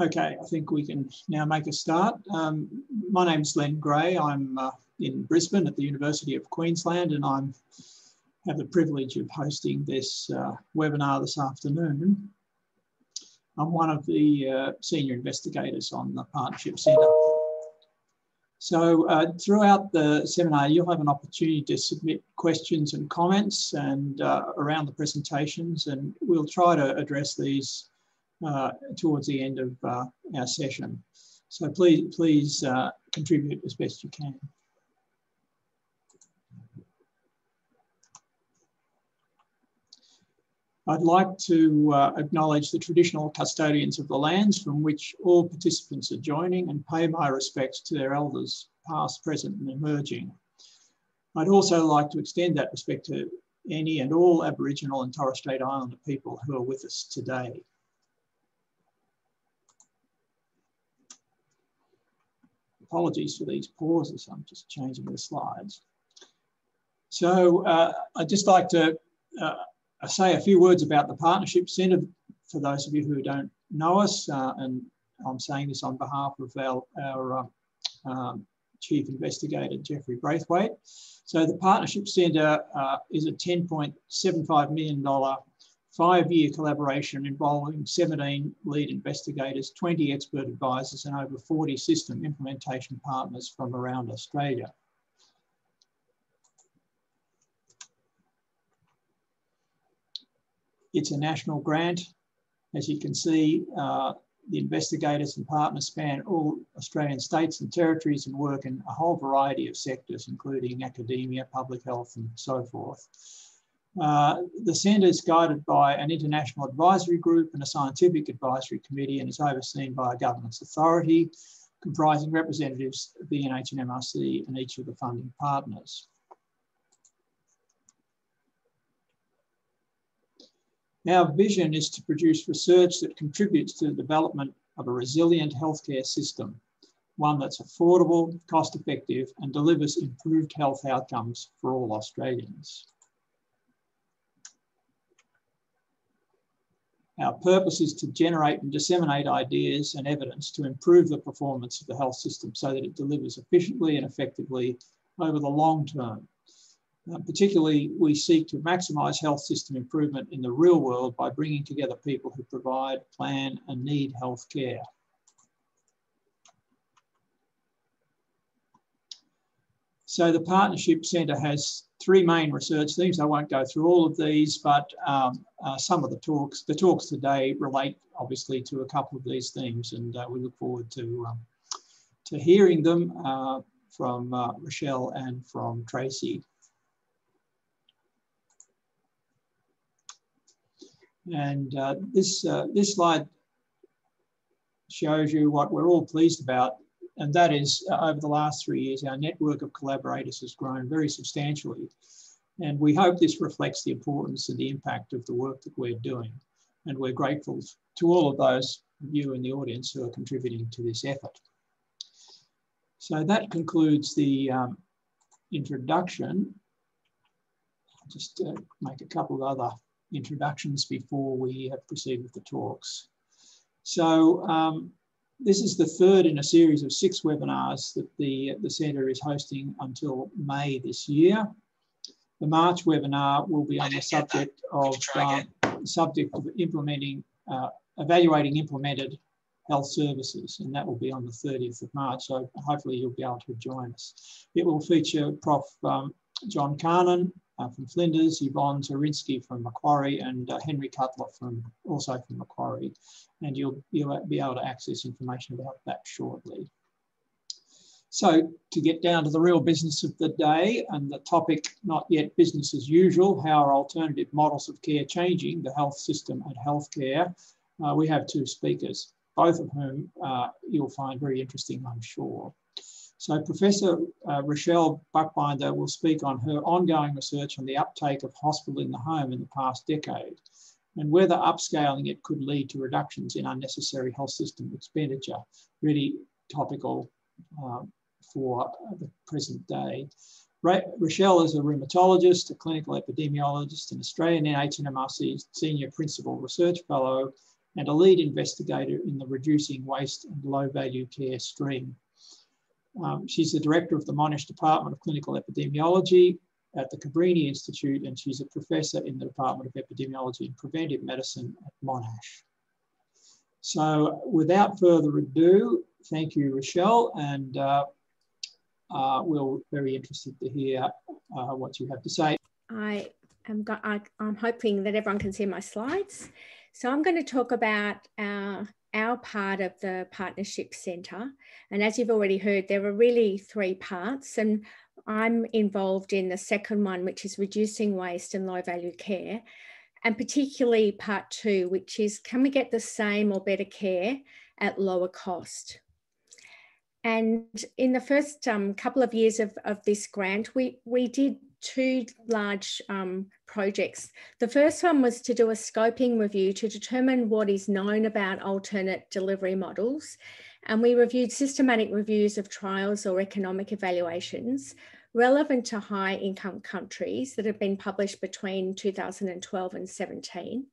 Okay, I think we can now make a start. Um, my name is Len Gray. I'm uh, in Brisbane at the University of Queensland and I have the privilege of hosting this uh, webinar this afternoon. I'm one of the uh, senior investigators on the Partnership Centre. So uh, throughout the seminar, you'll have an opportunity to submit questions and comments and uh, around the presentations and we'll try to address these uh, towards the end of uh, our session. So please, please uh, contribute as best you can. I'd like to uh, acknowledge the traditional custodians of the lands from which all participants are joining and pay my respects to their elders, past, present and emerging. I'd also like to extend that respect to any and all Aboriginal and Torres Strait Islander people who are with us today. Apologies for these pauses. I'm just changing the slides. So uh, I'd just like to uh, say a few words about the Partnership Centre for those of you who don't know us. Uh, and I'm saying this on behalf of our, our um, um Chief Investigator, Jeffrey Braithwaite. So the Partnership Centre uh, is a $10.75 million five-year collaboration involving 17 lead investigators, 20 expert advisors and over 40 system implementation partners from around Australia. It's a national grant. As you can see, uh, the investigators and partners span all Australian states and territories and work in a whole variety of sectors, including academia, public health, and so forth. Uh, the centre is guided by an international advisory group and a scientific advisory committee and is overseen by a governance authority comprising representatives of the NH and MRC and each of the funding partners. Our vision is to produce research that contributes to the development of a resilient healthcare system, one that's affordable, cost effective and delivers improved health outcomes for all Australians. Our purpose is to generate and disseminate ideas and evidence to improve the performance of the health system so that it delivers efficiently and effectively over the long term. Uh, particularly, we seek to maximise health system improvement in the real world by bringing together people who provide, plan and need health care. So the Partnership Centre has three main research themes. I won't go through all of these, but um, uh, some of the talks, the talks today relate obviously to a couple of these themes and uh, we look forward to, um, to hearing them uh, from uh, Rachelle and from Tracey. And uh, this, uh, this slide shows you what we're all pleased about and that is uh, over the last three years, our network of collaborators has grown very substantially. And we hope this reflects the importance and the impact of the work that we're doing. And we're grateful to all of those of you in the audience who are contributing to this effort. So that concludes the um, introduction. I'll just uh, make a couple of other introductions before we proceed with the talks. So um, this is the third in a series of six webinars that the, the Centre is hosting until May this year. The March webinar will be on the subject of, uh, subject of implementing, uh, evaluating implemented health services, and that will be on the 30th of March. So hopefully you'll be able to join us. It will feature Prof. Um, John Karnon, uh, from Flinders, Yvonne Zurynski from Macquarie, and uh, Henry Cutler from also from Macquarie. And you'll, you'll be able to access information about that shortly. So to get down to the real business of the day and the topic, not yet business as usual, how are alternative models of care changing the health system and healthcare? Uh, we have two speakers, both of whom uh, you'll find very interesting, I'm sure. So Professor uh, Rachelle Buchbinder will speak on her ongoing research on the uptake of hospital in the home in the past decade and whether upscaling it could lead to reductions in unnecessary health system expenditure, really topical um, for the present day. Rachelle is a rheumatologist, a clinical epidemiologist, an Australian NHMRC Senior Principal Research Fellow, and a lead investigator in the Reducing Waste and Low Value Care stream. Um, she's the director of the Monash Department of Clinical Epidemiology at the Cabrini Institute, and she's a professor in the Department of Epidemiology and Preventive Medicine at Monash. So without further ado, thank you, Rachelle, and uh, uh, we're very interested to hear uh, what you have to say. I am I, am hoping that everyone can see my slides. So I'm going to talk about our, our part of the Partnership Centre. And as you've already heard, there are really three parts. And I'm involved in the second one, which is reducing waste and low value care. And particularly part two, which is can we get the same or better care at lower cost? And in the first um, couple of years of, of this grant, we, we did two large um, projects. The first one was to do a scoping review to determine what is known about alternate delivery models. And we reviewed systematic reviews of trials or economic evaluations relevant to high income countries that have been published between 2012 and 17.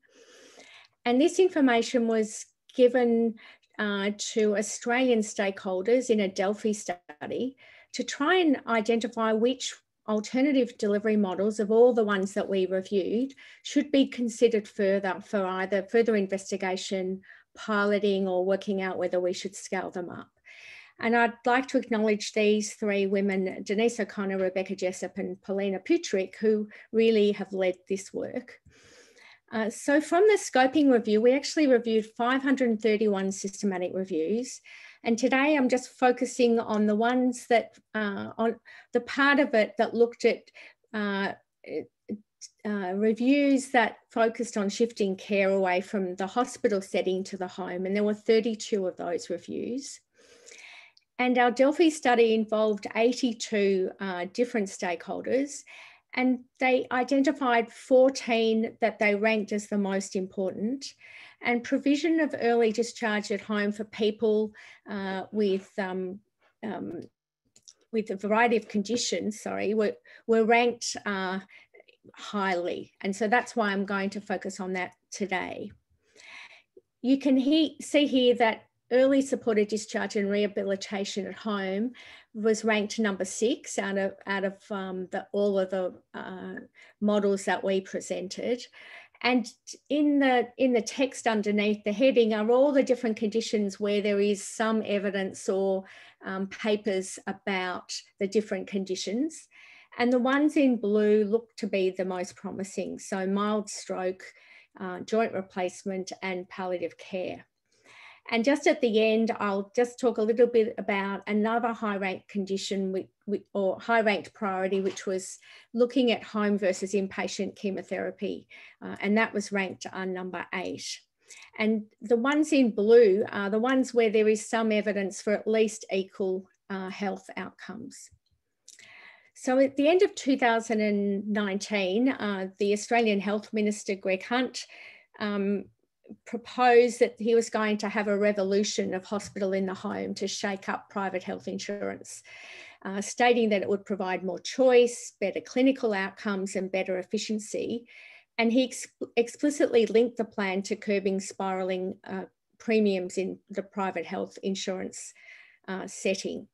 And this information was given uh, to Australian stakeholders in a Delphi study to try and identify which alternative delivery models of all the ones that we reviewed should be considered further for either further investigation, piloting, or working out whether we should scale them up. And I'd like to acknowledge these three women, Denise O'Connor, Rebecca Jessup, and Paulina Putrik, who really have led this work. Uh, so from the scoping review, we actually reviewed 531 systematic reviews. And today I'm just focusing on the ones that, uh, on the part of it that looked at uh, uh, reviews that focused on shifting care away from the hospital setting to the home. And there were 32 of those reviews. And our Delphi study involved 82 uh, different stakeholders, and they identified 14 that they ranked as the most important. And provision of early discharge at home for people uh, with um, um, with a variety of conditions, sorry, were, were ranked uh, highly. And so that's why I'm going to focus on that today. You can he see here that early supported discharge and rehabilitation at home was ranked number six out of out of um, the, all of the uh, models that we presented. And in the in the text underneath the heading are all the different conditions where there is some evidence or um, papers about the different conditions. And the ones in blue look to be the most promising. So mild stroke, uh, joint replacement, and palliative care. And just at the end, I'll just talk a little bit about another high ranked condition or high ranked priority, which was looking at home versus inpatient chemotherapy. Uh, and that was ranked on number eight. And the ones in blue are the ones where there is some evidence for at least equal uh, health outcomes. So at the end of 2019, uh, the Australian Health Minister, Greg Hunt, um, proposed that he was going to have a revolution of hospital in the home to shake up private health insurance, uh, stating that it would provide more choice, better clinical outcomes, and better efficiency. And he ex explicitly linked the plan to curbing spiralling uh, premiums in the private health insurance uh, setting.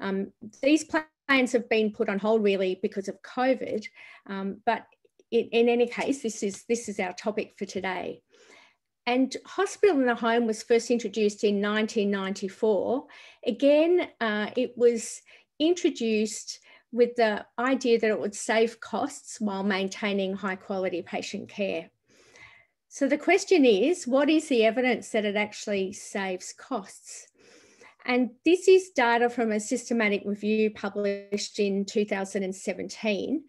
Um, these plans have been put on hold really because of COVID, um, but in, in any case, this is, this is our topic for today. And hospital in the home was first introduced in 1994. Again, uh, it was introduced with the idea that it would save costs while maintaining high quality patient care. So the question is, what is the evidence that it actually saves costs? And this is data from a systematic review published in 2017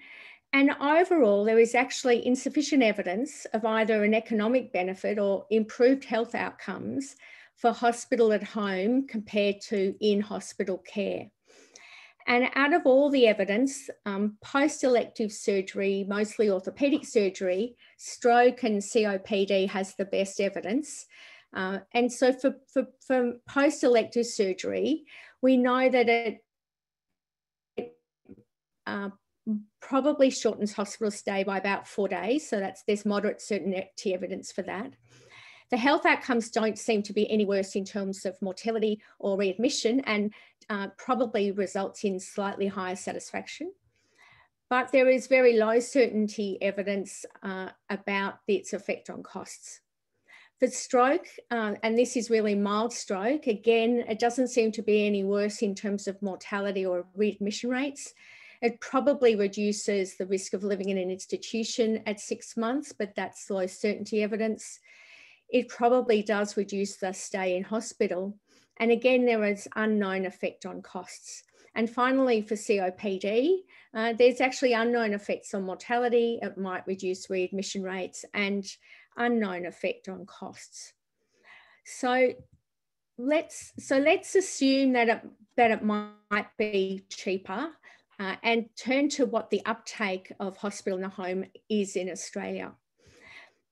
and overall, there is actually insufficient evidence of either an economic benefit or improved health outcomes for hospital at home compared to in hospital care. And out of all the evidence, um, post elective surgery, mostly orthopedic surgery, stroke and COPD has the best evidence. Uh, and so for, for, for post elective surgery, we know that it uh, probably shortens hospital stay by about four days. So that's there's moderate certainty evidence for that. The health outcomes don't seem to be any worse in terms of mortality or readmission and uh, probably results in slightly higher satisfaction. But there is very low certainty evidence uh, about its effect on costs. For stroke, uh, and this is really mild stroke, again, it doesn't seem to be any worse in terms of mortality or readmission rates. It probably reduces the risk of living in an institution at six months, but that's low certainty evidence. It probably does reduce the stay in hospital. And again, there is unknown effect on costs. And finally, for COPD, uh, there's actually unknown effects on mortality. It might reduce readmission rates and unknown effect on costs. So let's so let's assume that it that it might be cheaper uh, and turn to what the uptake of hospital in the home is in Australia.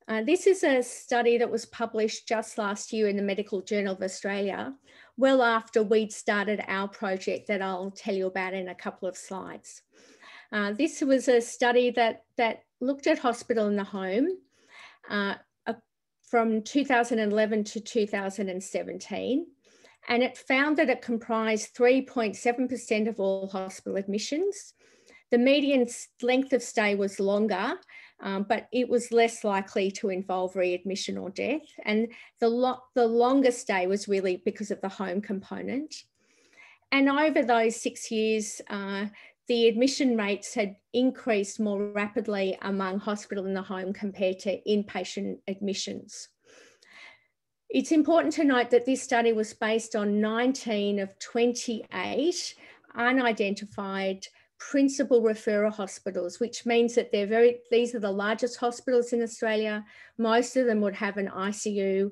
Uh, this is a study that was published just last year in the Medical Journal of Australia, well after we'd started our project that I'll tell you about in a couple of slides. Uh, this was a study that, that looked at hospital in the home uh, from 2011 to 2017 and it found that it comprised 3.7% of all hospital admissions. The median length of stay was longer, um, but it was less likely to involve readmission or death. And the, lo the longer stay was really because of the home component. And over those six years, uh, the admission rates had increased more rapidly among hospital in the home compared to inpatient admissions. It's important to note that this study was based on 19 of 28 unidentified principal referral hospitals, which means that they're very, these are the largest hospitals in Australia. Most of them would have an ICU.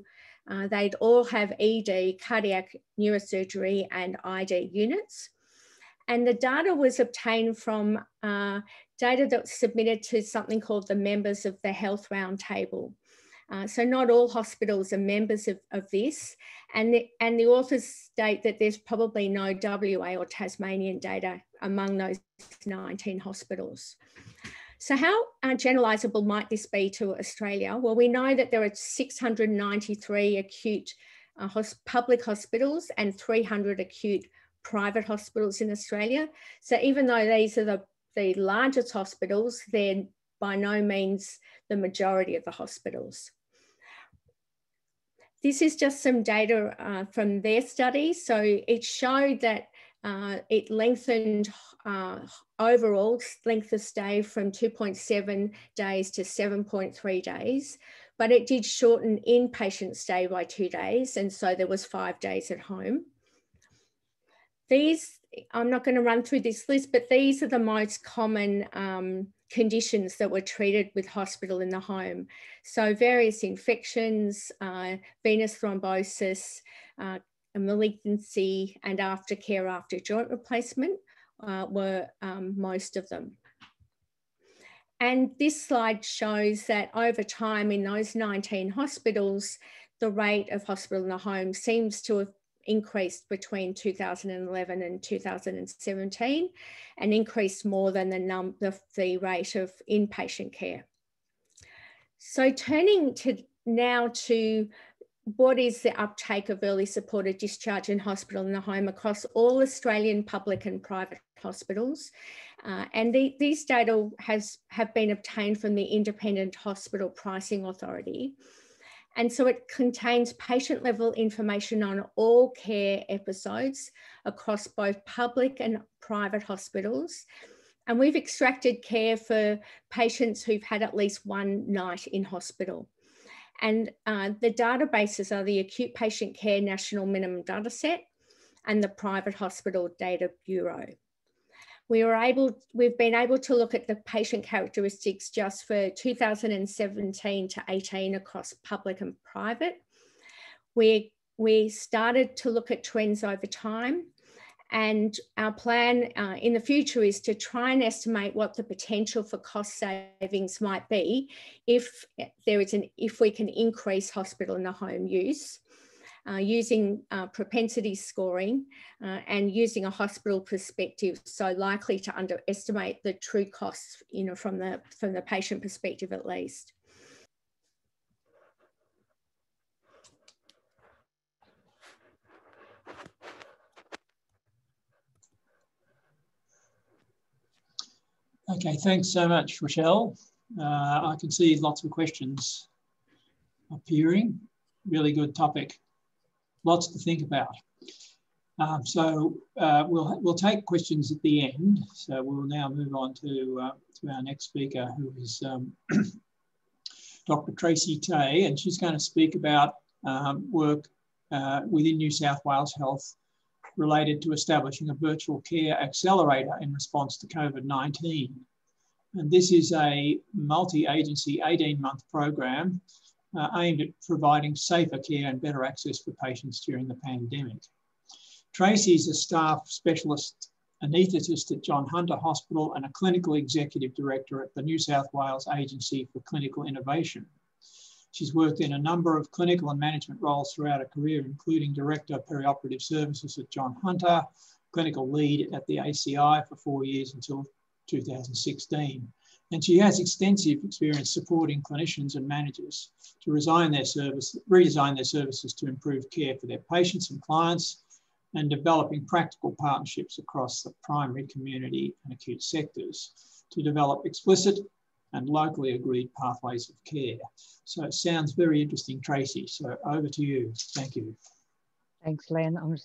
Uh, they'd all have ED, cardiac neurosurgery and ID units. And the data was obtained from uh, data that was submitted to something called the members of the Health Roundtable. Uh, so not all hospitals are members of, of this. And the, and the authors state that there's probably no WA or Tasmanian data among those 19 hospitals. So how uh, generalisable might this be to Australia? Well, we know that there are 693 acute uh, public hospitals and 300 acute private hospitals in Australia. So even though these are the, the largest hospitals, they're by no means the majority of the hospitals. This is just some data uh, from their study. So it showed that uh, it lengthened uh, overall length of stay from 2.7 days to 7.3 days, but it did shorten inpatient stay by two days. And so there was five days at home. These, I'm not going to run through this list, but these are the most common um, conditions that were treated with hospital in the home. So various infections, uh, venous thrombosis, uh, malignancy and aftercare after joint replacement uh, were um, most of them. And this slide shows that over time in those 19 hospitals, the rate of hospital in the home seems to have increased between 2011 and 2017 and increased more than the, num the, the rate of inpatient care. So turning to now to what is the uptake of early supported discharge in hospital in the home across all Australian public and private hospitals. Uh, and the, these data has, have been obtained from the Independent Hospital Pricing Authority. And so it contains patient level information on all care episodes across both public and private hospitals. And we've extracted care for patients who've had at least one night in hospital. And uh, the databases are the Acute Patient Care National Minimum Dataset and the Private Hospital Data Bureau we were able, we've been able to look at the patient characteristics just for 2017 to 18 across public and private. We, we started to look at trends over time and our plan uh, in the future is to try and estimate what the potential for cost savings might be if there is an if we can increase hospital in the home use uh, using uh, propensity scoring uh, and using a hospital perspective, so likely to underestimate the true costs, you know, from the, from the patient perspective at least. Okay, thanks so much, Rachelle. Uh, I can see lots of questions appearing. Really good topic. Lots to think about. Um, so uh, we'll, we'll take questions at the end. So we'll now move on to, uh, to our next speaker, who is um, Dr. Tracey Tay, and she's going to speak about um, work uh, within New South Wales Health related to establishing a virtual care accelerator in response to COVID-19. And this is a multi-agency 18-month program uh, aimed at providing safer care and better access for patients during the pandemic. Tracey is a staff specialist anaesthetist at John Hunter Hospital and a clinical executive director at the New South Wales Agency for Clinical Innovation. She's worked in a number of clinical and management roles throughout her career, including Director of Perioperative Services at John Hunter, clinical lead at the ACI for four years until 2016. And she has extensive experience supporting clinicians and managers to their service, redesign their services to improve care for their patients and clients and developing practical partnerships across the primary, community and acute sectors to develop explicit and locally agreed pathways of care. So it sounds very interesting, Tracey. So over to you. Thank you. Thanks, Len. I'll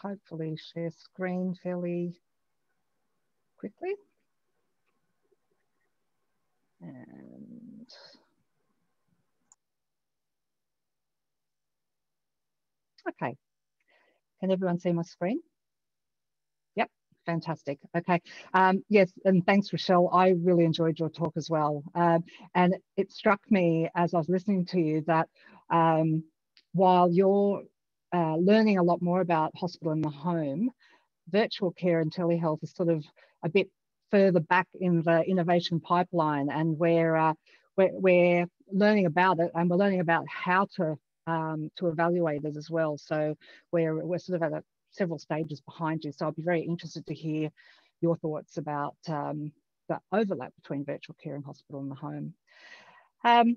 hopefully share screen fairly quickly. And okay. Can everyone see my screen? Yep, fantastic. Okay. Um, yes, and thanks, Rachelle. I really enjoyed your talk as well. Um, and it struck me as I was listening to you that um, while you're uh, learning a lot more about hospital in the home, virtual care and telehealth is sort of a bit further back in the innovation pipeline and we're, uh, we're, we're, learning about it and we're learning about how to um, to evaluate it as well. So we're, we're sort of at a several stages behind you. So I'll be very interested to hear your thoughts about um, the overlap between virtual care and hospital and the home. Um,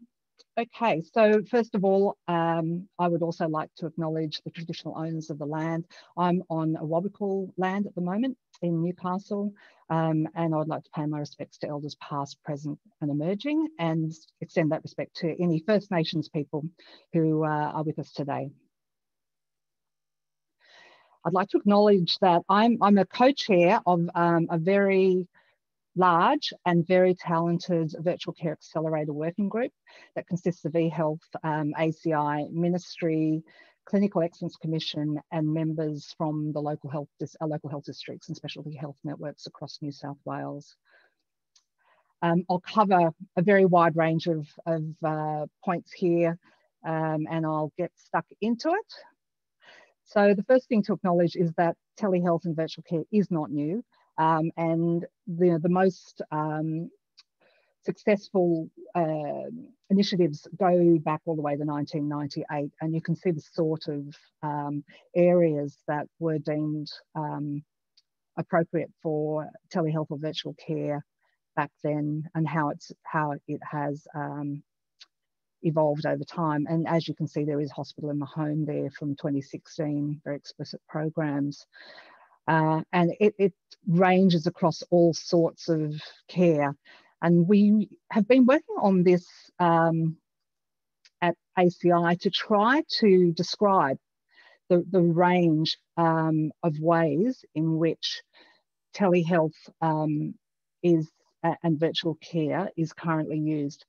okay, so first of all, um, I would also like to acknowledge the traditional owners of the land. I'm on Awabakal land at the moment in Newcastle, um, and I'd like to pay my respects to elders past, present and emerging, and extend that respect to any First Nations people who uh, are with us today. I'd like to acknowledge that I'm, I'm a co-chair of um, a very large and very talented virtual care accelerator working group that consists of eHealth, um, ACI, Ministry, Clinical Excellence Commission, and members from the local health, local health districts and specialty health networks across New South Wales. Um, I'll cover a very wide range of, of uh, points here um, and I'll get stuck into it. So the first thing to acknowledge is that telehealth and virtual care is not new. Um, and the, the most um, successful uh, initiatives go back all the way to 1998. And you can see the sort of um, areas that were deemed um, appropriate for telehealth or virtual care back then and how, it's, how it has um, evolved over time. And as you can see, there is Hospital in the Home there from 2016, very explicit programs. Uh, and it, it, ranges across all sorts of care. And we have been working on this um, at ACI to try to describe the, the range um, of ways in which telehealth um, is uh, and virtual care is currently used.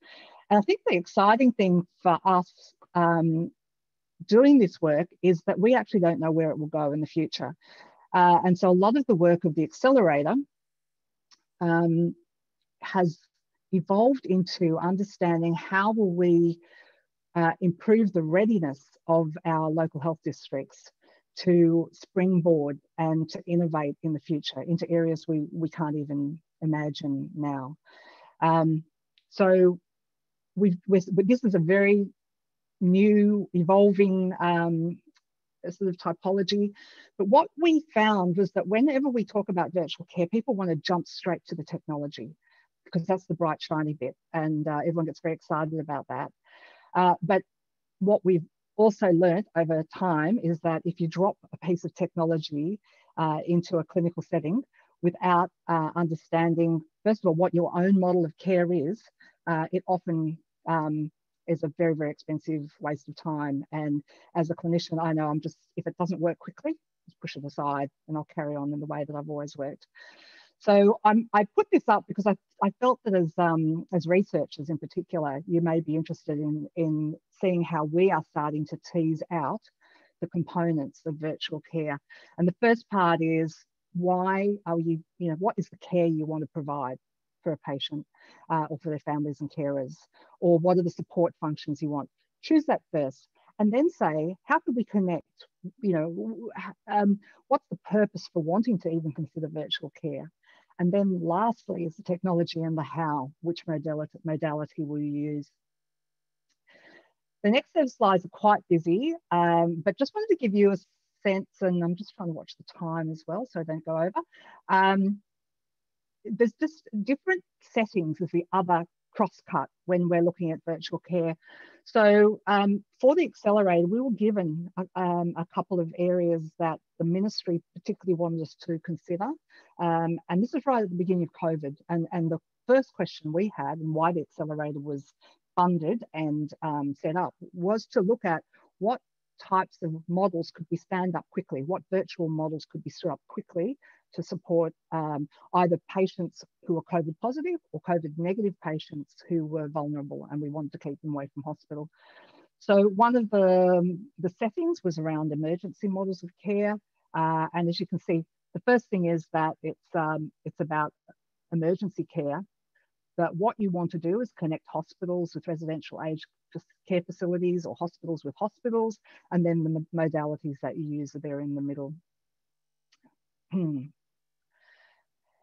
And I think the exciting thing for us um, doing this work is that we actually don't know where it will go in the future. Uh, and so a lot of the work of the accelerator um, has evolved into understanding how will we uh, improve the readiness of our local health districts to springboard and to innovate in the future into areas we, we can't even imagine now. Um, so we've, this is a very new, evolving um, sort of typology. But what we found was that whenever we talk about virtual care, people want to jump straight to the technology because that's the bright, shiny bit. And uh, everyone gets very excited about that. Uh, but what we've also learned over time is that if you drop a piece of technology uh, into a clinical setting, without uh, understanding, first of all, what your own model of care is, uh, it often um, is a very, very expensive waste of time. And as a clinician, I know I'm just, if it doesn't work quickly, just push it aside and I'll carry on in the way that I've always worked. So I'm, I put this up because I, I felt that as, um, as researchers in particular, you may be interested in, in seeing how we are starting to tease out the components of virtual care. And the first part is why are you, you know, what is the care you want to provide for a patient uh, or for their families and carers? Or what are the support functions you want? Choose that first and then say, how could we connect? You know, um, what's the purpose for wanting to even consider virtual care? And then lastly is the technology and the how, which modality, modality will you use? The next set of slides are quite busy, um, but just wanted to give you a sense, and I'm just trying to watch the time as well so I don't go over. Um, there's just different settings as the other crosscut when we're looking at virtual care. So um, for the accelerator, we were given a, um, a, couple of areas that the ministry particularly wanted us to consider. Um, and this is right at the beginning of COVID. And, and the first question we had and why the accelerator was funded and um, set up was to look at what types of models could be stand up quickly, what virtual models could be stood up quickly to support um, either patients who are COVID positive or COVID negative patients who were vulnerable and we wanted to keep them away from hospital. So one of the, um, the settings was around emergency models of care. Uh, and as you can see, the first thing is that it's, um, it's about emergency care. But what you want to do is connect hospitals with residential age care facilities or hospitals with hospitals, and then the modalities that you use are there in the middle.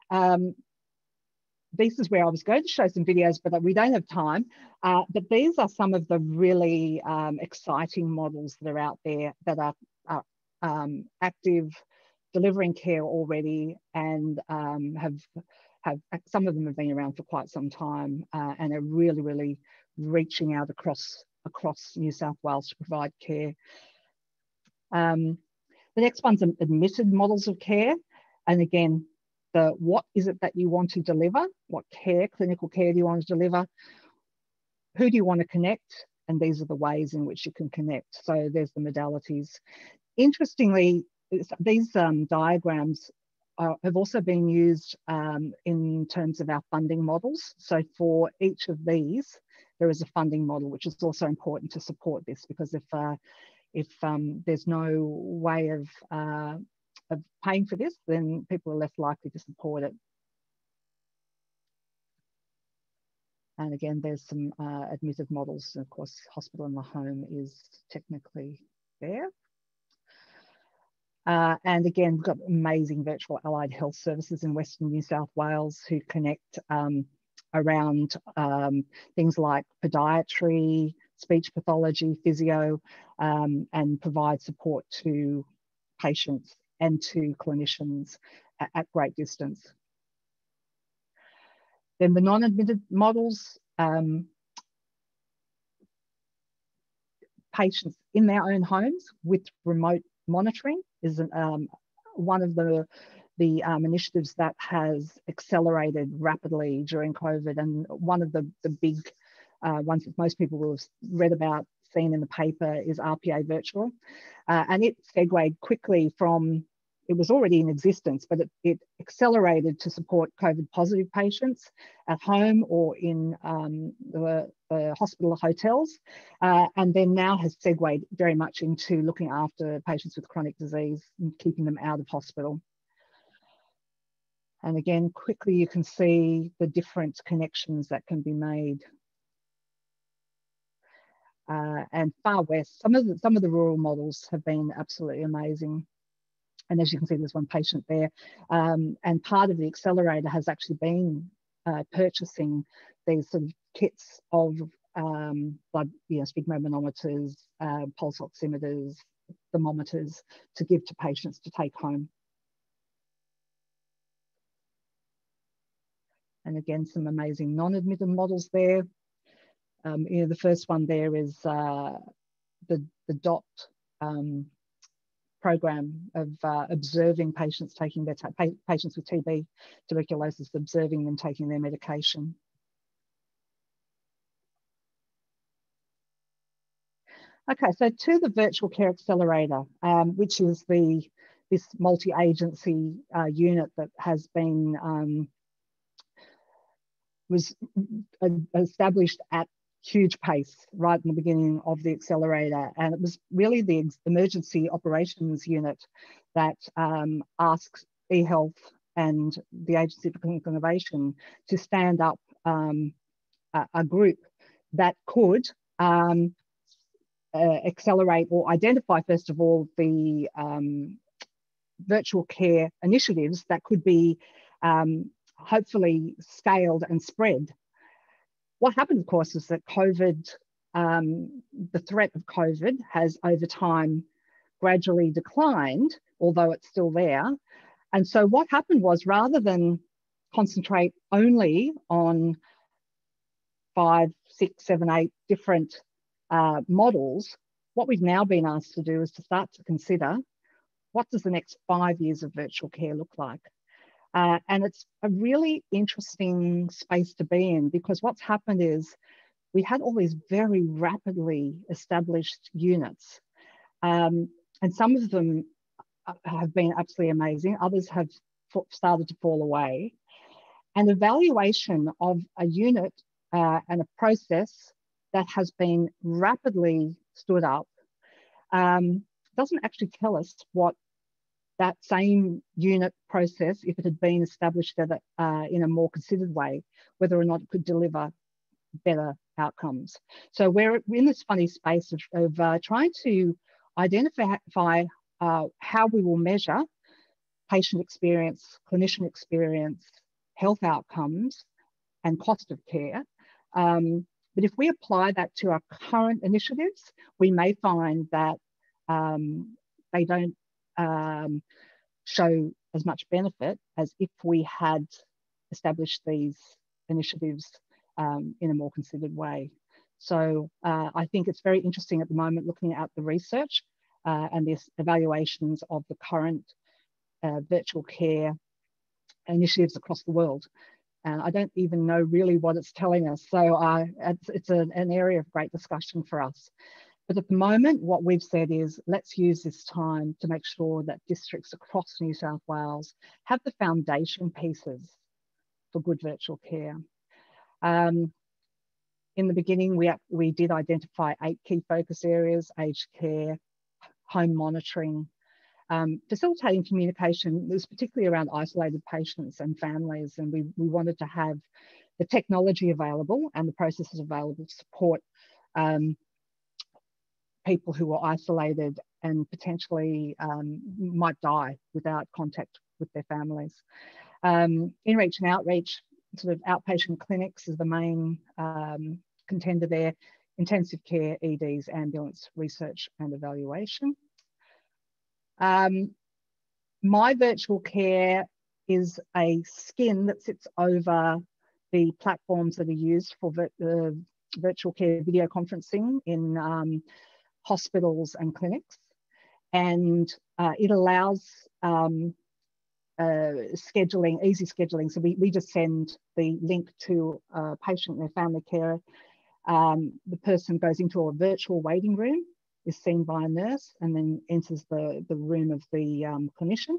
Um, this is where I was going to show some videos, but we don't have time. Uh, but these are some of the really um, exciting models that are out there that are, are um, active, delivering care already, and um, have have some of them have been around for quite some time, uh, and are really, really reaching out across across New South Wales to provide care. Um, the next one's admitted models of care, and again, the what is it that you want to deliver? What care, clinical care do you want to deliver? Who do you want to connect? And these are the ways in which you can connect. So there's the modalities. Interestingly, these um, diagrams are, have also been used um, in terms of our funding models. So for each of these, there is a funding model, which is also important to support this because if uh, if um, there's no way of uh, of paying for this, then people are less likely to support it. And again, there's some uh, admitted models. And of course, hospital in the home is technically there. Uh, and again, we've got amazing virtual allied health services in Western New South Wales who connect um, around um, things like podiatry, speech pathology, physio, um, and provide support to patients and to clinicians at, at great distance. Then the non-admitted models, um, patients in their own homes with remote monitoring is um, one of the the um, initiatives that has accelerated rapidly during COVID. And one of the, the big uh, ones that most people will have read about, seen in the paper, is RPA Virtual. Uh, and it segued quickly from it was already in existence, but it, it accelerated to support COVID positive patients at home or in um, the, the, hospital hotels, uh, and then now has segued very much into looking after patients with chronic disease and keeping them out of hospital. And again, quickly you can see the different connections that can be made. Uh, and far west, some of the, some of the rural models have been absolutely amazing. And as you can see, there's one patient there. Um, and part of the accelerator has actually been uh, purchasing these sort of kits of um, blood, you know, sphygmomanometers, uh, pulse oximeters, thermometers to give to patients to take home. And again, some amazing non-admitted models there. Um, you know, the first one there is uh, the, the DOT um, program of uh, observing patients taking their patients with TB, tuberculosis, observing them taking their medication. Okay, so to the Virtual Care Accelerator, um, which is the this multi-agency uh, unit that has been um, was uh, established at huge pace right in the beginning of the accelerator. And it was really the emergency operations unit that um, asked eHealth and the Agency for Clinical Innovation to stand up um, a, a, group that could um, uh, accelerate or identify, first of all, the um, virtual care initiatives that could be um, hopefully scaled and spread. What happened, of course, is that COVID, um, the threat of COVID has over time gradually declined, although it's still there. And so what happened was rather than concentrate only on five, six, seven, eight different uh, models, what we've now been asked to do is to start to consider what does the next five years of virtual care look like? Uh, and it's a really interesting space to be in because what's happened is we had all these very rapidly established units. Um, and some of them uh, have been absolutely amazing, others have started to fall away. And evaluation of a unit uh, and a process that has been rapidly stood up um, doesn't actually tell us what that same unit process, if it had been established a, uh, in a more considered way, whether or not it could deliver better outcomes. So we're in this funny space of, of uh, trying to identify uh, how we will measure patient experience, clinician experience, health outcomes, and cost of care um, but if we apply that to our current initiatives, we may find that um, they don't um, show as much benefit as if we had established these initiatives um, in a more considered way. So uh, I think it's very interesting at the moment looking at the research uh, and the evaluations of the current uh, virtual care initiatives across the world and I don't even know really what it's telling us. So uh, it's, it's a, an area of great discussion for us. But at the moment, what we've said is let's use this time to make sure that districts across New South Wales have the foundation pieces for good virtual care. Um, in the beginning, we, we did identify eight key focus areas, aged care, home monitoring, um, facilitating communication was particularly around isolated patients and families. And we, we wanted to have the technology available and the processes available to support um, people who are isolated and potentially um, might die without contact with their families. Um, inreach and outreach, sort of outpatient clinics is the main um, contender there. Intensive care, EDs, ambulance, research and evaluation. Um, my virtual care is a skin that sits over the platforms that are used for uh, virtual care video conferencing in um, hospitals and clinics. And uh, it allows um, uh, scheduling, easy scheduling. So we, we just send the link to a patient and their family care. Um, the person goes into a virtual waiting room is seen by a nurse and then enters the, the room of the um, clinician,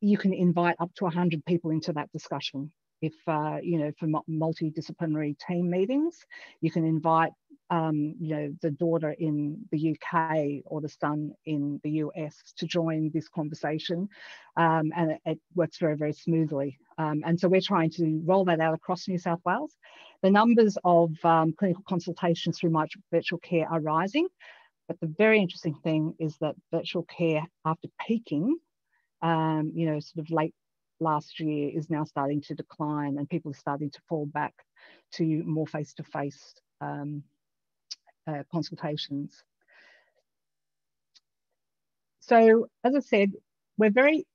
you can invite up to 100 people into that discussion. If, uh, you know, for multidisciplinary team meetings, you can invite, um, you know, the daughter in the UK or the son in the US to join this conversation. Um, and it, it, works very, very smoothly. Um, and so we're trying to roll that out across New South Wales. The numbers of um, clinical consultations through virtual care are rising. But the very interesting thing is that virtual care, after peaking, um, you know, sort of late last year, is now starting to decline, and people are starting to fall back to more face-to-face um, uh, consultations. So, as I said, we're very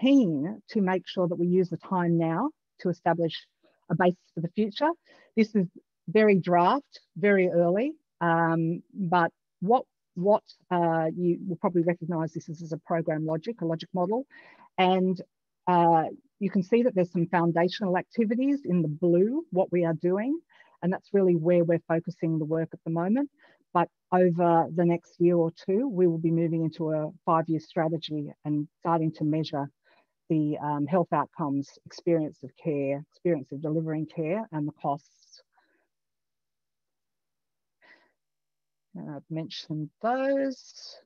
keen to make sure that we use the time now to establish a basis for the future. This is very draft, very early, um, but what what uh, you will probably recognize this as, as a program logic, a logic model. And uh, you can see that there's some foundational activities in the blue, what we are doing. And that's really where we're focusing the work at the moment. But over the next year or two, we will be moving into a five-year strategy and starting to measure the um, health outcomes, experience of care, experience of delivering care and the costs. And I've mentioned those.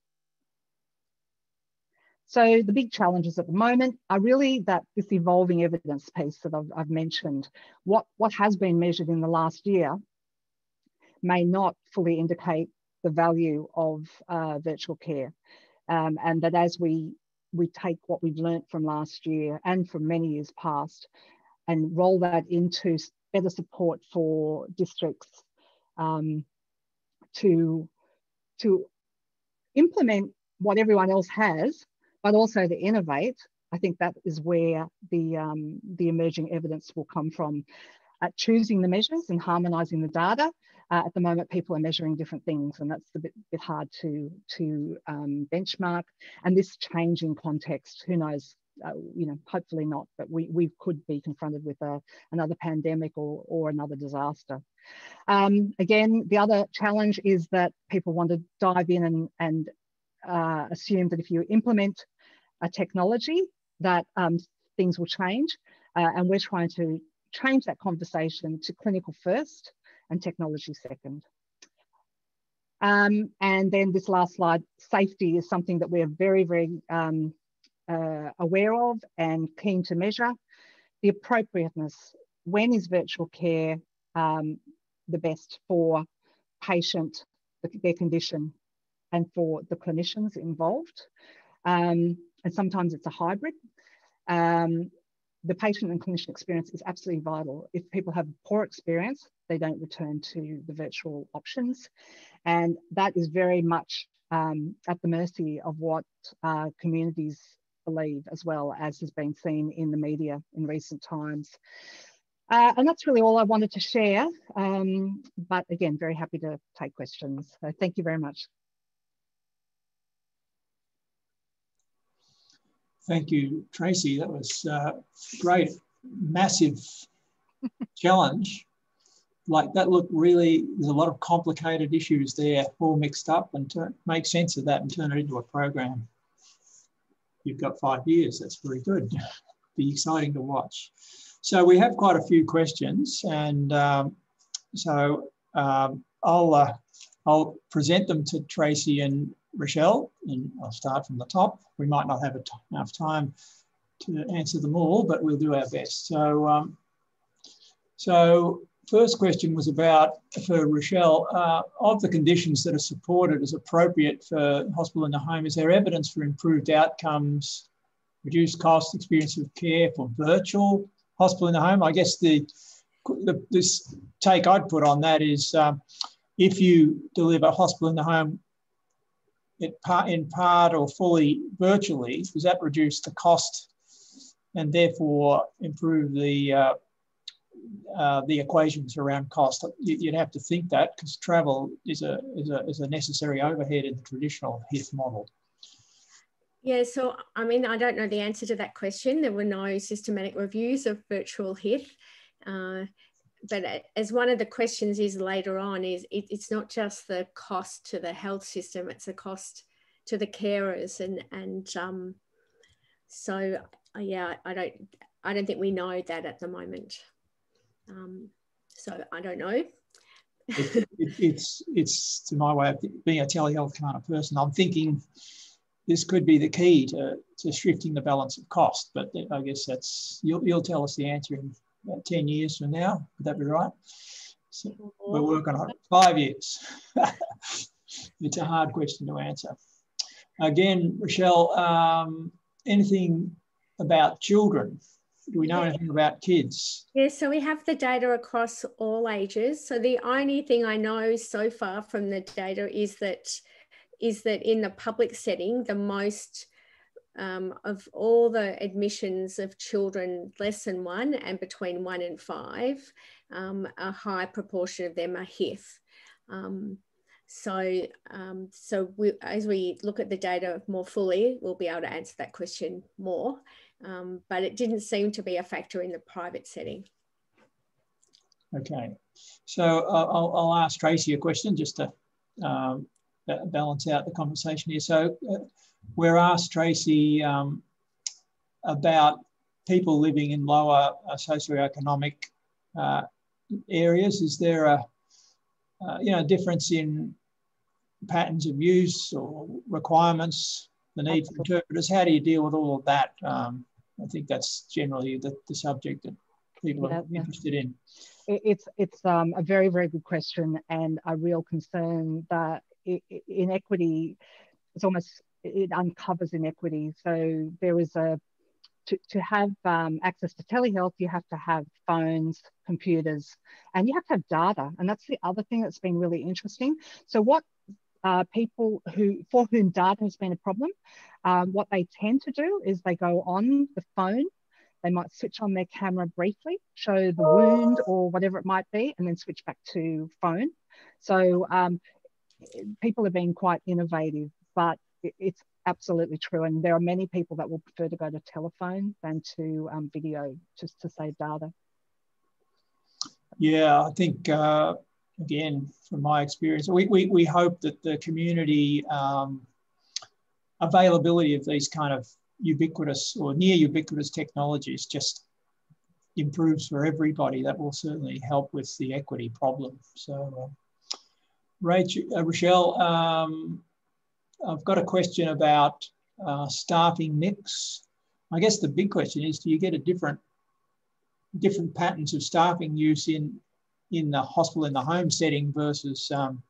So the big challenges at the moment are really that this evolving evidence piece that I've, I've mentioned. What, what has been measured in the last year may not fully indicate the value of uh, virtual care. Um, and that as we, we take what we've learnt from last year and from many years past and roll that into better support for districts um, to, to implement what everyone else has but also to innovate. I think that is where the, um, the emerging evidence will come from. At choosing the measures and harmonising the data, uh, at the moment people are measuring different things and that's a bit, bit hard to, to um, benchmark. And this changing context, who knows, uh, you know, hopefully not, but we, we could be confronted with a, another pandemic or, or another disaster. Um, again, the other challenge is that people want to dive in and, and uh, assume that if you implement a technology that um, things will change. Uh, and we're trying to change that conversation to clinical first and technology second. Um, and then this last slide, safety is something that we're very, very um, uh, aware of and keen to measure. The appropriateness, when is virtual care um, the best for patient, their condition, and for the clinicians involved. Um, and sometimes it's a hybrid. Um, the patient and clinician experience is absolutely vital. If people have poor experience, they don't return to the virtual options. And that is very much um, at the mercy of what uh, communities believe, as well as has been seen in the media in recent times. Uh, and that's really all I wanted to share. Um, but again, very happy to take questions. So thank you very much. Thank you, Tracey. That was uh, great, massive challenge. Like that looked really, there's a lot of complicated issues there all mixed up and to make sense of that and turn it into a program. You've got five years, that's very good. Be exciting to watch. So we have quite a few questions and um, so um, I'll, uh, I'll present them to Tracey and Rachelle, and I'll start from the top. We might not have enough time to answer them all, but we'll do our best. So, um, so first question was about, for Rachelle, uh, of the conditions that are supported as appropriate for hospital in the home, is there evidence for improved outcomes, reduced cost, experience of care for virtual hospital in the home? I guess the, the this take I'd put on that is um, if you deliver hospital in the home it in part or fully virtually, does that reduce the cost and therefore improve the uh, uh, the equations around cost? You'd have to think that because travel is a, is, a, is a necessary overhead in the traditional HITH model. Yeah, so I mean, I don't know the answer to that question. There were no systematic reviews of virtual HITH. Uh, but as one of the questions is later on is it, it's not just the cost to the health system it's a cost to the carers and and um, so uh, yeah i don't i don't think we know that at the moment. Um, so i don't know. It, it, it's it's to my way of being a telehealth kind of person i'm thinking this could be the key to, to shifting the balance of cost but i guess that's you'll, you'll tell us the answer in about 10 years from now. Would that be right? So we're working on it. Five years. it's a hard question to answer. Again, Rachelle, um, anything about children? Do we know anything about kids? Yeah, so we have the data across all ages. So the only thing I know so far from the data is that is that in the public setting, the most um, of all the admissions of children less than one and between one and five, um, a high proportion of them are HITH. Um, So, um, so we, as we look at the data more fully, we'll be able to answer that question more. Um, but it didn't seem to be a factor in the private setting. Okay, so uh, I'll, I'll, ask Tracey a question just to um, balance out the conversation here. So uh, we're asked Tracey um, about people living in lower uh, socioeconomic uh, areas. Is there a uh, you know difference in patterns of use or requirements, the need for interpreters? How do you deal with all of that? Um, I think that's generally the, the subject that people yeah, are interested in. It's it's um, a very very good question and a real concern that inequity it's almost it uncovers inequity. So there is a to, to have um, access to telehealth, you have to have phones, computers, and you have to have data. And that's the other thing that's been really interesting. So what uh, people who for whom data has been a problem, um, what they tend to do is they go on the phone, they might switch on their camera briefly, show the wound or whatever it might be, and then switch back to phone. So um, people have been quite innovative, but it's absolutely true. And there are many people that will prefer to go to telephone than to um, video just to save data. Yeah, I think, uh, again, from my experience, we, we, we hope that the community um, availability of these kind of ubiquitous or near ubiquitous technologies just improves for everybody. That will certainly help with the equity problem. So, uh, Rachel, uh, Rachelle, um, I've got a question about uh, staffing mix. I guess the big question is, do you get a different different patterns of staffing use in in the hospital in the home setting versus um,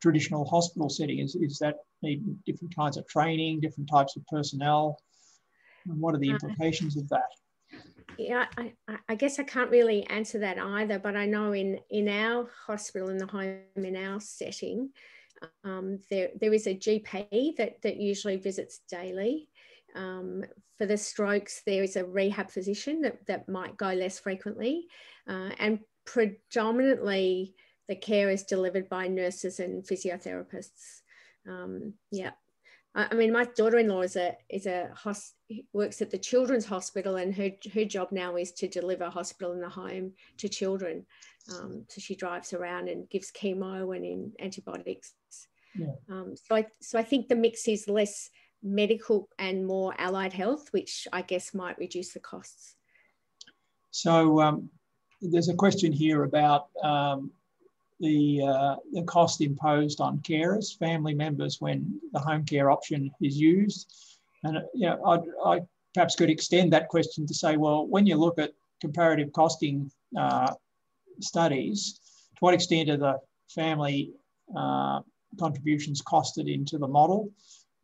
traditional hospital setting? Is, is that need different kinds of training, different types of personnel? And what are the uh, implications of that? Yeah, I, I guess I can't really answer that either, but I know in, in our hospital, in the home, in our setting, um, there, there is a GP that, that usually visits daily. Um, for the strokes, there is a rehab physician that, that might go less frequently. Uh, and predominantly, the care is delivered by nurses and physiotherapists. Um, yeah. I mean, my daughter-in-law is a is a host, works at the Children's Hospital, and her her job now is to deliver hospital in the home to children. Um, so she drives around and gives chemo and antibiotics. Yeah. Um, so I so I think the mix is less medical and more allied health, which I guess might reduce the costs. So um, there's a question here about um, the, uh, the cost imposed on carers, family members, when the home care option is used. And you know, I'd, I perhaps could extend that question to say, well, when you look at comparative costing uh, studies, to what extent are the family uh, contributions costed into the model?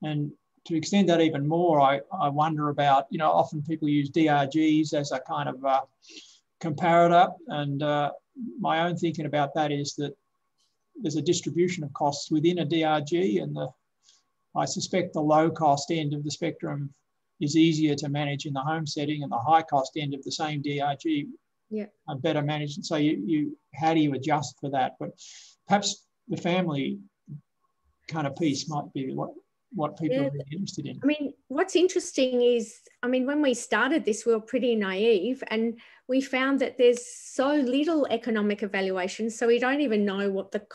And to extend that even more, I, I wonder about, you know, often people use DRGs as a kind of uh, comparator. And uh, my own thinking about that is that there's a distribution of costs within a DRG and the, I suspect the low cost end of the spectrum is easier to manage in the home setting and the high cost end of the same DRG yeah. are better managed. So you, you how do you adjust for that? But perhaps the family kind of piece might be what what people yeah. are really interested in. I mean, what's interesting is, I mean, when we started this, we were pretty naive and we found that there's so little economic evaluation. So we don't even know what the,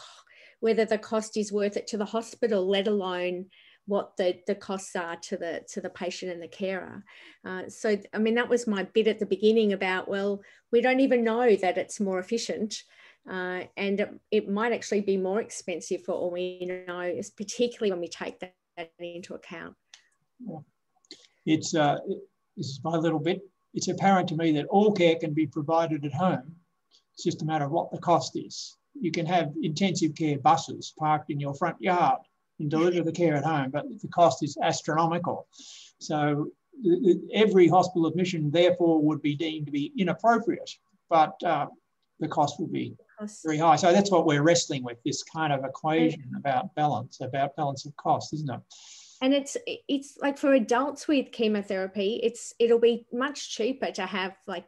whether the cost is worth it to the hospital, let alone what the, the costs are to the to the patient and the carer. Uh, so I mean that was my bit at the beginning about well we don't even know that it's more efficient uh, and it, might actually be more expensive for all we know, particularly when we take that into account. It's, uh, this is my little bit, it's apparent to me that all care can be provided at home. It's just a matter of what the cost is. You can have intensive care buses parked in your front yard and deliver the care at home, but the cost is astronomical. So every hospital admission therefore would be deemed to be inappropriate, but uh, the cost will be very high. So that's what we're wrestling with, this kind of equation about balance, about balance of cost, isn't it? And it's it's like for adults with chemotherapy, it's it'll be much cheaper to have like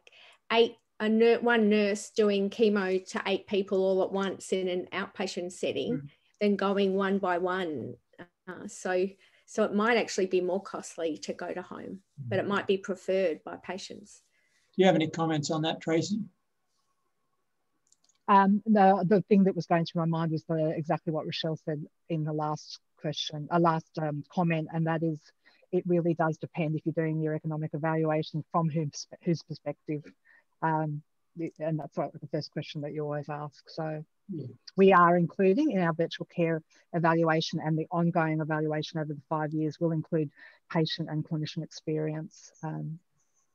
eight a ner- one nurse doing chemo to eight people all at once in an outpatient setting. Mm. than going one by one. Uh, so, so it might actually be more costly to go to home, but it might be preferred by patients. Do you have any comments on that, Tracey? Um, the, the thing that was going through my mind was the, exactly what Rachelle said in the last question, a uh, last um, comment, and that is it really does depend if you're doing your economic evaluation from whose, whose perspective. Um, and that's like the first question that you always ask. So yeah. we are including in our virtual care evaluation and the ongoing evaluation over the five years will include patient and clinician experience. Um,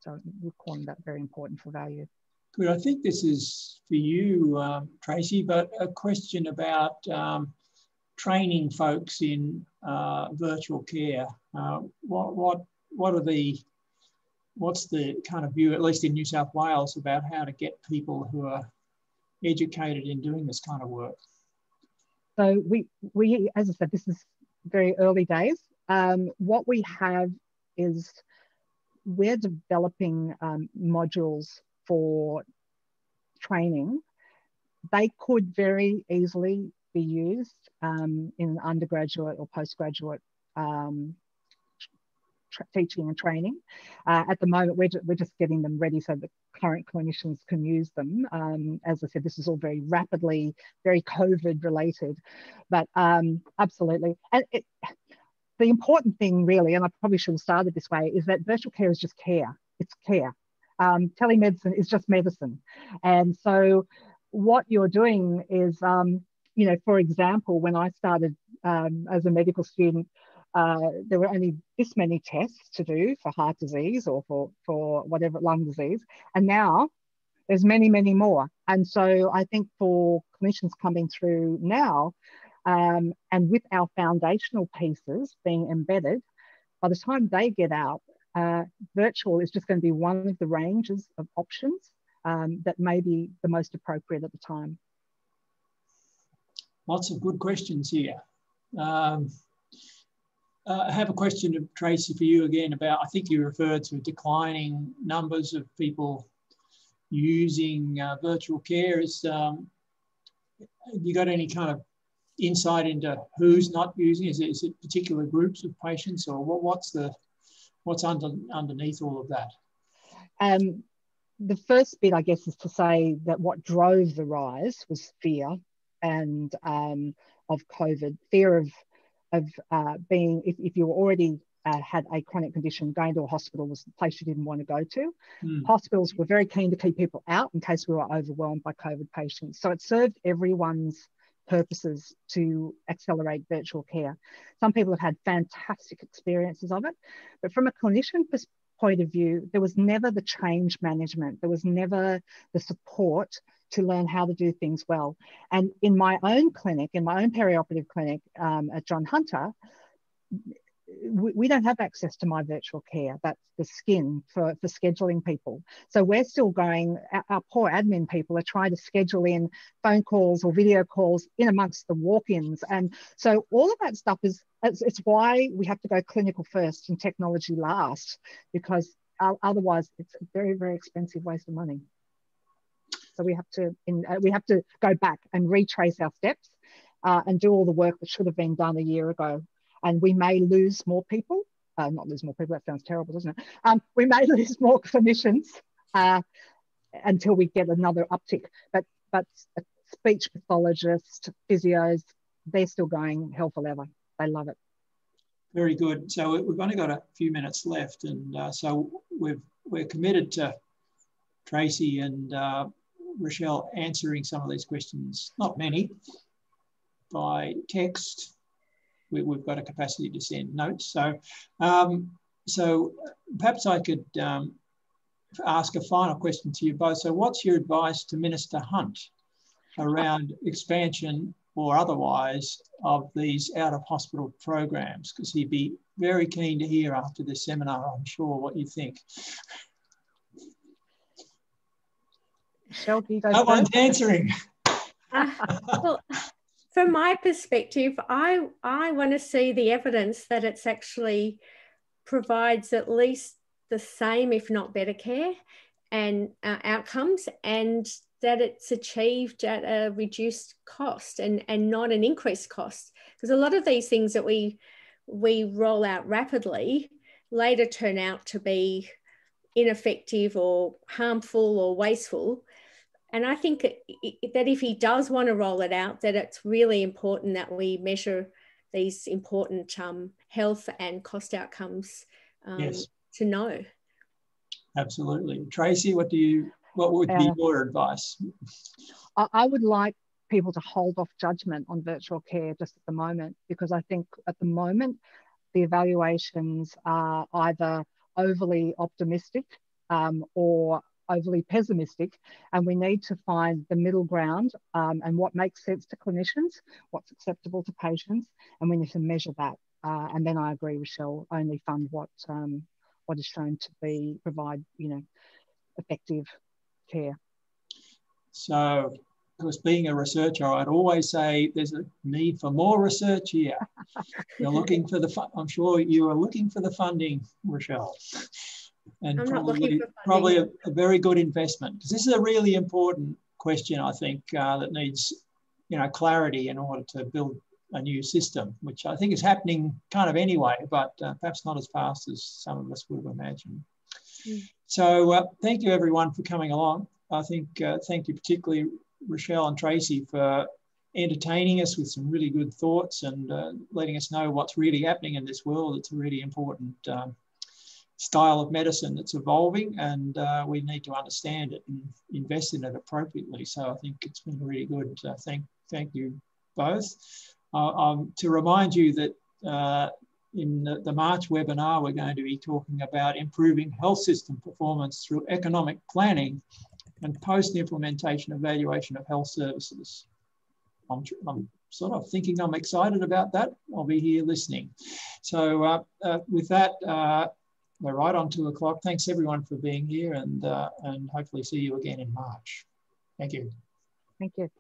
so we're calling that very important for value. Good. I think this is for you, um, Tracey, but a question about um, training folks in uh, virtual care. Uh, what, what, what are the, what's the kind of view, at least in New South Wales, about how to get people who are educated in doing this kind of work? So we, we as I said, this is very early days. Um, what we have is we're developing um, modules for training, they could very easily be used um, in undergraduate or postgraduate um, teaching and training. Uh, at the moment, we're, ju we're just getting them ready so that current clinicians can use them. Um, as I said, this is all very rapidly, very COVID related, but um, absolutely. And it, the important thing really, and I probably should have started this way, is that virtual care is just care. It's care um, telemedicine is just medicine. And so what you're doing is, um, you know, for example, when I started um, as a medical student, uh, there were only this many tests to do for heart disease or for, for whatever lung disease. And now there's many, many more. And so I think for clinicians coming through now, um, and with our foundational pieces being embedded, by the time they get out, uh, virtual is just going to be one of the ranges of options um, that may be the most appropriate at the time. Lots of good questions here. Um, uh, I have a question to Tracey for you again about, I think you referred to declining numbers of people using uh, virtual care. Is, um, you got any kind of insight into who's not using? Is it, is it particular groups of patients or what, what's the what's under, underneath all of that? Um, the first bit, I guess, is to say that what drove the rise was fear and um, of COVID, fear of of uh, being if, if you already uh, had a chronic condition, going to a hospital was the place you didn't want to go to. Mm. Hospitals were very keen to keep people out in case we were overwhelmed by COVID patients. So it served everyone's purposes to accelerate virtual care. Some people have had fantastic experiences of it, but from a clinician point of view, there was never the change management, there was never the support to learn how to do things well. And in my own clinic, in my own perioperative clinic um, at John Hunter, we, don't have access to my virtual care. That's the skin for, for scheduling people. So we're still going, our, our poor admin people are trying to schedule in phone calls or video calls in amongst the walk-ins. And so all of that stuff is, it's, it's why we have to go clinical first and technology last, because otherwise it's a very, very expensive waste of money. So we have to, in, uh, we have to go back and retrace our steps uh, and do all the work that should have been done a year ago and we may lose more people. Uh, not lose more people, that sounds terrible, doesn't it? Um, we may lose more clinicians uh, until we get another uptick. But, but speech pathologists, physios, they're still going hell for leather. They love it. Very good. So we've only got a few minutes left, and uh, so we've we're committed to Tracey and uh, Rachelle answering some of these questions. Not many by text, we, have got a capacity to send notes. So, um, so perhaps I could um, ask a final question to you both. So what's your advice to Minister Hunt around expansion or otherwise of these out of hospital programs? Because he'd be very keen to hear after this seminar, I'm sure, what you think. Shelby, no one's answering. Uh, well, from my perspective, I I want to see the evidence that it's actually provides at least the same, if not better, care and uh, outcomes, and that it's achieved at a reduced cost and, and not an increased cost. Because a lot of these things that we we roll out rapidly later turn out to be ineffective or harmful or wasteful. And I think that if he does want to roll it out, that it's really important that we measure these important um, health and cost outcomes um, yes. to know. Absolutely, Tracey. What do you? What would be uh, your advice? I would like people to hold off judgment on virtual care just at the moment because I think at the moment the evaluations are either overly optimistic um, or overly pessimistic, and we need to find the middle ground um, and what makes sense to clinicians, what's acceptable to patients, and we need to measure that. Uh, and then I agree, Rachelle, only fund what um, what is shown to be provide, you know, effective care. So because being a researcher, I'd always say there's a need for more research here. You're looking for the, I'm sure you are looking for the funding, Rachelle. And I'm probably, probably a, a, very good investment because this is a really important question, I think, uh, that needs, you know, clarity in order to build a new system, which I think is happening kind of anyway, but uh, perhaps not as fast as some of us would have imagined. Mm. So uh, thank you everyone for coming along. I think uh, thank you particularly Rachelle and Tracey for entertaining us with some really good thoughts and uh, letting us know what's really happening in this world. It's a really important um, style of medicine that's evolving and uh, we need to understand it and invest in it appropriately. So I think it's been really good. Uh, thank, thank you both. Uh, um, to remind you that uh, in the, the March webinar, we're going to be talking about improving health system performance through economic planning and post-implementation evaluation of health services. I'm, I'm, sort of thinking I'm excited about that. I'll be here listening. So uh, uh, with that, we're right on two o'clock. Thanks everyone for being here and, uh, and hopefully see you again in March. Thank you. Thank you.